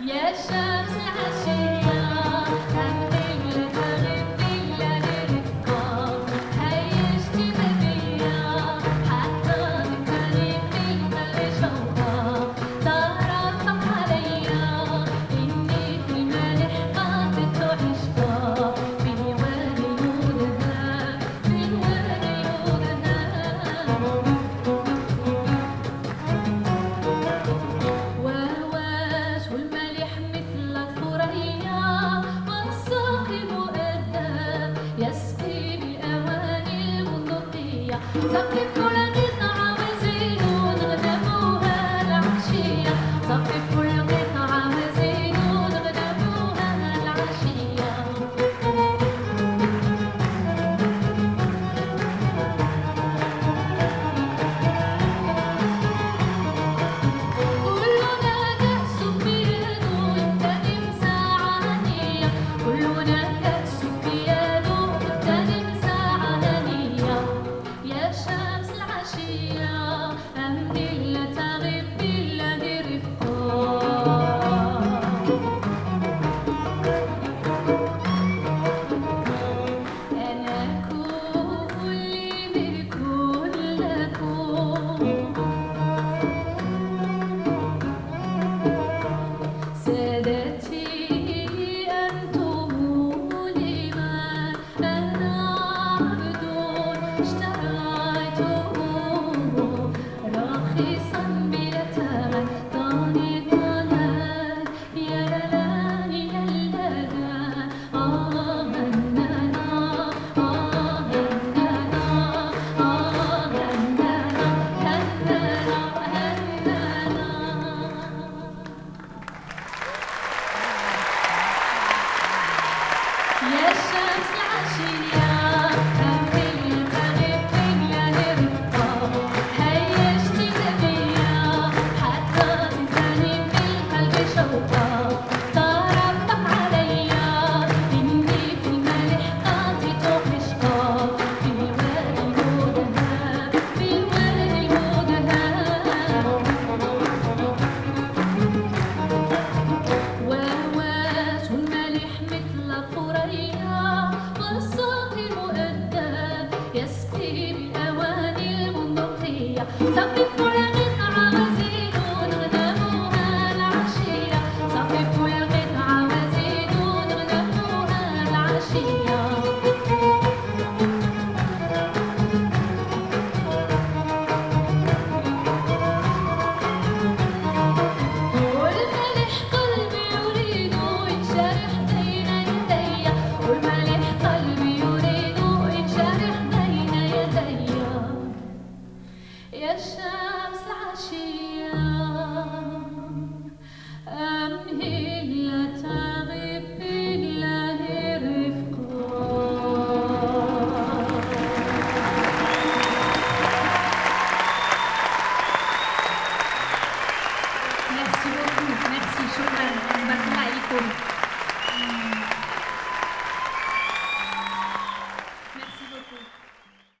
Yes, Shams Hashim. Something